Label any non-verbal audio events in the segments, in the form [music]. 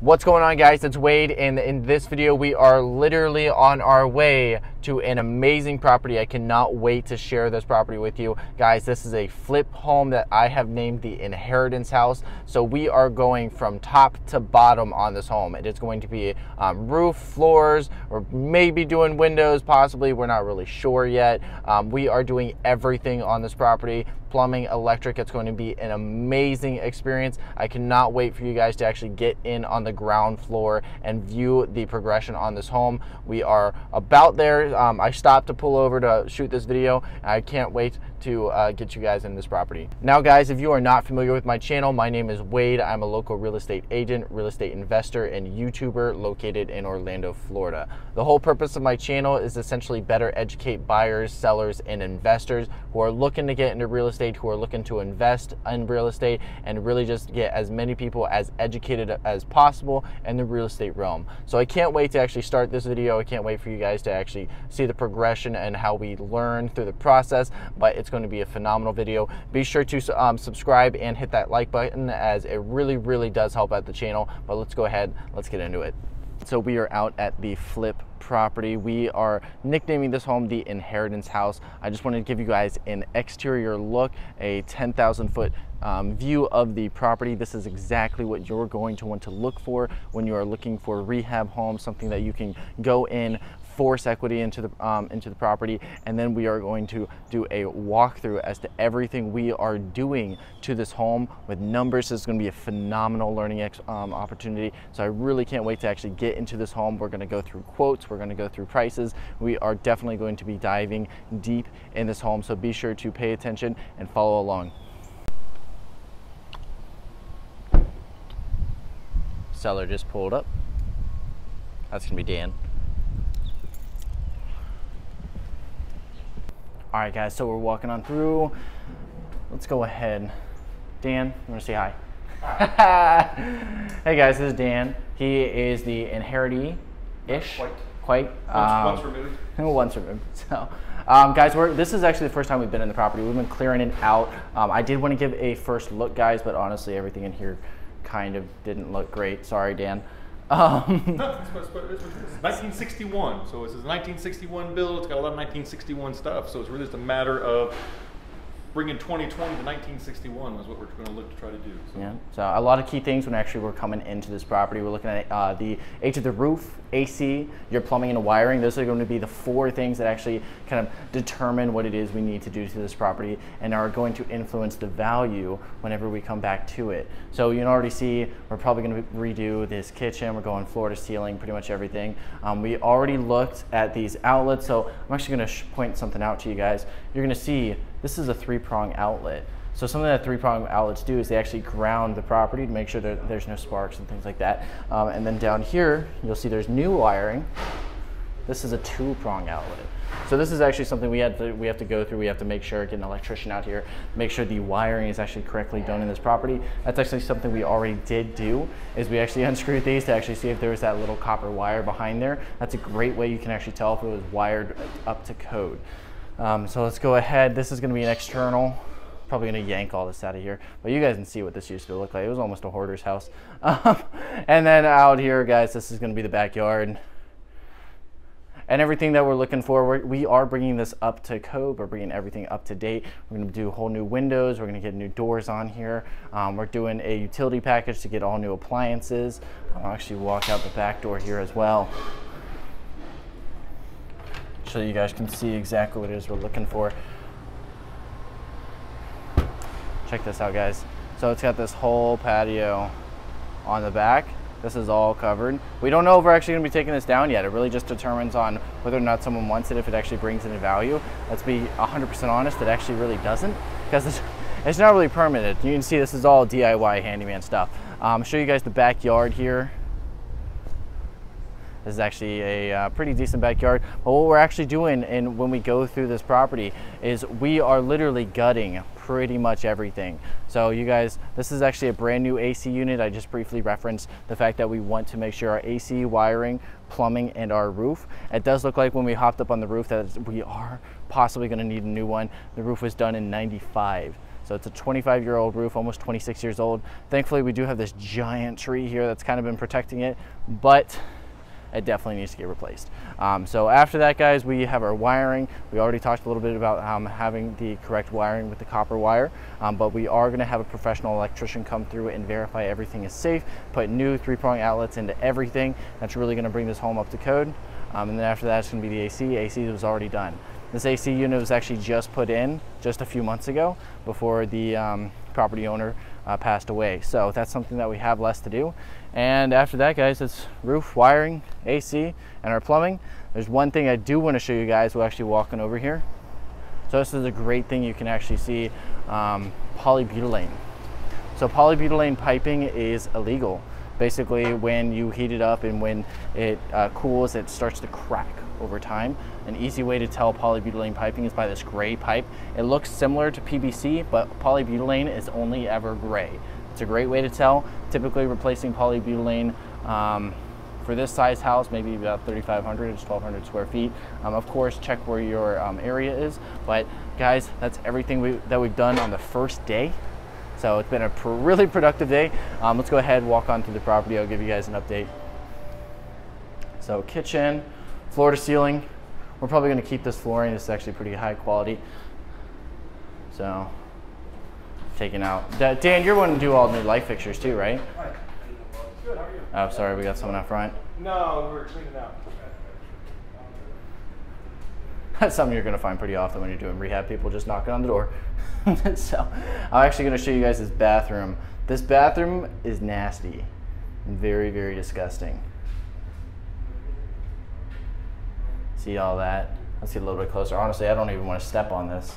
What's going on guys, it's Wayde and in this video we are literally on our way to an amazing property. I cannot wait to share this property with you. Guys, this is a flip home that I have named the Inheritance House. So we are going from top to bottom on this home. It is going to be um, roof, floors, or maybe doing windows possibly. We're not really sure yet. Um, we are doing everything on this property plumbing, electric. It's going to be an amazing experience. I cannot wait for you guys to actually get in on the ground floor and view the progression on this home. We are about there um, I stopped to pull over to shoot this video. I can't wait to uh, get you guys in this property. Now guys, if you are not familiar with my channel, my name is Wayde. I'm a local real estate agent, real estate investor, and YouTuber located in Orlando, Florida. The whole purpose of my channel is essentially better educate buyers, sellers, and investors who are looking to get into real estate, who are looking to invest in real estate, and really just get as many people as educated as possible in the real estate realm. So I can't wait to actually start this video. I can't wait for you guys to actually see the progression and how we learn through the process, but it's going to be a phenomenal video. Be sure to um, subscribe and hit that like button as it really, really does help out the channel. But let's go ahead, let's get into it. So we are out at the flip property. We are nicknaming this home the Inheritance House. I just wanted to give you guys an exterior look, a 10,000 foot um, view of the property. This is exactly what you're going to want to look for when you are looking for rehab home, something that you can go in, force equity into the um, into the property, and then we are going to do a walkthrough as to everything we are doing to this home with numbers. This is going to be a phenomenal learning um, opportunity. So I really can't wait to actually get into this home. We're going to go through quotes. We're going to go through prices. We are definitely going to be diving deep in this home. So be sure to pay attention and follow along. Seller just pulled up. That's gonna be Dan. All right, guys, so we're walking on through. Let's go ahead. Dan, you wanna say hi? hi. [laughs] hey guys, this is Dan. He is the inheritee-ish. Quite. Quite. Once, um, once removed. [laughs] once removed. So, um, guys, we're, this is actually the first time we've been in the property. We've been clearing it out. Um, I did want to give a first look, guys, but honestly, everything in here kind of didn't look great. Sorry, Dan. Um, [laughs] No, it's, it's, it's, it's 1961, so it's a 1961 build. It's got a lot of 1961 stuff. So it's really just a matter of bringing 2020 to 1961 is what we're going to look to try to do. So. Yeah. So a lot of key things when actually we're coming into this property. We're looking at uh, the age of the roof, AC, your plumbing and wiring. Those are going to be the four things that actually kind of determine what it is we need to do to this property and are going to influence the value whenever we come back to it. So you can already see we're probably going to redo this kitchen. We're going floor to ceiling, pretty much everything. Um, we already looked at these outlets. So I'm actually going to point something out to you guys. You're going to see this is a three prong outlet. So something that three prong outlets do is they actually ground the property to make sure that there's no sparks and things like that. Um, and then down here, you'll see there's new wiring. This is a two prong outlet. So this is actually something we had to, we have to go through. We have to make sure, get an electrician out here, make sure the wiring is actually correctly done in this property. That's actually something we already did do, is we actually [laughs] unscrewed these to actually see if there was that little copper wire behind there. That's a great way you can actually tell if it was wired up to code. Um, so let's go ahead. This is going to be an external. Probably going to yank all this out of here, but you guys can see what this used to look like. It was almost a hoarder's house. [laughs] Um, and then out here, guys, this is going to be the backyard and everything that we're looking for. We're, we are bringing this up to code. We're bringing everything up to date. We're going to do whole new windows. We're going to get new doors on here. Um, we're doing a utility package to get all new appliances. I'll actually walk out the back door here as well so you guys can see exactly what it is we're looking for. Check this out guys. So it's got this whole patio on the back. This is all covered. We don't know if we're actually gonna be taking this down yet. It really just determines on whether or not someone wants it, if it actually brings any value. Let's be 100% honest, it actually really doesn't because it's, [laughs] it's not really permanent. You can see this is all DIY handyman stuff. Um, show you guys the backyard here. This is actually a uh, pretty decent backyard. But what we're actually doing and when we go through this property is we are literally gutting pretty much everything. So you guys, this is actually a brand new AC unit. I just briefly referenced the fact that we want to make sure our AC wiring, plumbing, and our roof. It does look like when we hopped up on the roof that we are possibly gonna need a new one. The roof was done in 95. So it's a 25 year old roof, almost 26 years old. Thankfully, we do have this giant tree here that's kind of been protecting it, but it definitely needs to get replaced. Um, so after that, guys, we have our wiring. We already talked a little bit about um, having the correct wiring with the copper wire, um, but we are gonna have a professional electrician come through and verify everything is safe, put new three-prong outlets into everything. That's really gonna bring this home up to code. Um, and then after that, it's gonna be the AC. AC was already done. This AC unit was actually just put in just a few months ago before the um, property owner uh, passed away. So that's something that we have less to do. And after that, guys, it's roof, wiring, AC, and our plumbing. There's one thing I do want to show you guys. We're actually walking over here. So this is a great thing. You can actually see um, polybutylene. So polybutylene piping is illegal. Basically, when you heat it up and when it uh, cools, it starts to crack over time. An easy way to tell polybutylene piping is by this gray pipe. It looks similar to PVC, but polybutylene is only ever gray. It's a great way to tell. Typically replacing polybutylene um, for this size house, maybe about 3,500 to 1,200 square feet. Um, of course, check where your um, area is. But guys, that's everything we, that we've done on the first day. So it's been a pr really productive day. Um, let's go ahead, walk on to the property. I'll give you guys an update. So kitchen, floor to ceiling. We're probably going to keep this flooring. This is actually pretty high quality. So taking out. Dan, you're one to do all new light fixtures too, right? Hi. Good, how are you? Oh, sorry, we got someone out front. No, we're cleaning out. [laughs] That's something you're gonna find pretty often when you're doing rehab. People just knocking on the door. [laughs] so, I'm actually gonna show you guys this bathroom. This bathroom is nasty, and very, very disgusting. See all that? Let's get a little bit closer. Honestly, I don't even want to step on this.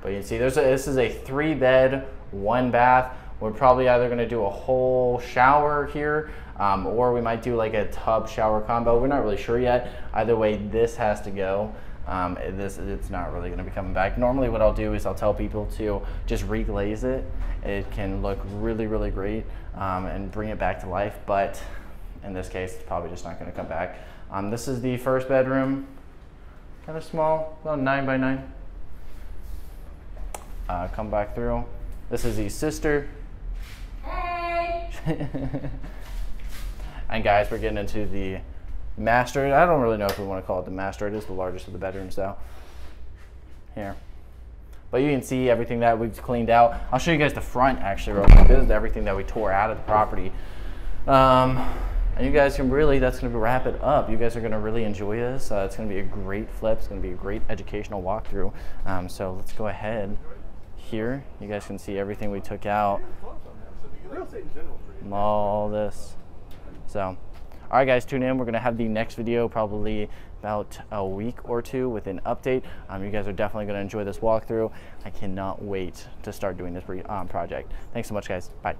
But you can see there's a, this is a three bed, one bath. We're probably either going to do a whole shower here um, or we might do like a tub shower combo. We're not really sure yet. Either way, this has to go. Um, this it's not really going to be coming back. Normally, what I'll do is I'll tell people to just reglaze it. It can look really, really great um, and bring it back to life. But in this case, it's probably just not going to come back. Um, this is the first bedroom, kind of small, about nine by nine. Uh, come back through. This is the sister. Hey! [laughs] and guys, we're getting into the master. I don't really know if we want to call it the master. It is the largest of the bedrooms, though. Here. But you can see everything that we've cleaned out. I'll show you guys the front, actually, real quick. This is everything that we tore out of the property. Um, and you guys can really, that's going to wrap it up. You guys are going to really enjoy this. Uh, it's going to be a great flip. It's going to be a great educational walkthrough. Um, so let's go ahead here. You guys can see everything we took out. All this. So, all right, guys, tune in. We're going to have the next video probably about a week or two with an update. Um, you guys are definitely going to enjoy this walkthrough. I cannot wait to start doing this um, project. Thanks so much, guys. Bye.